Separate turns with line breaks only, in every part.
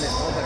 looking at all the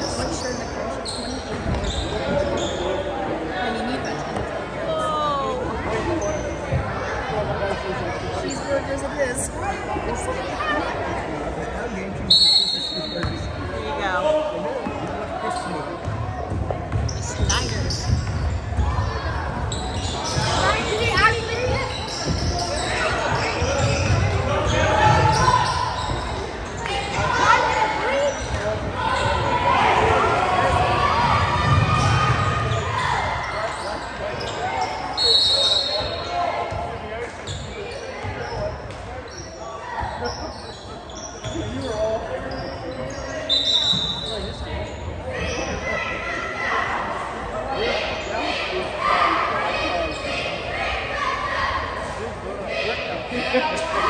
Thank you.